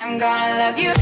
I'm gonna love you.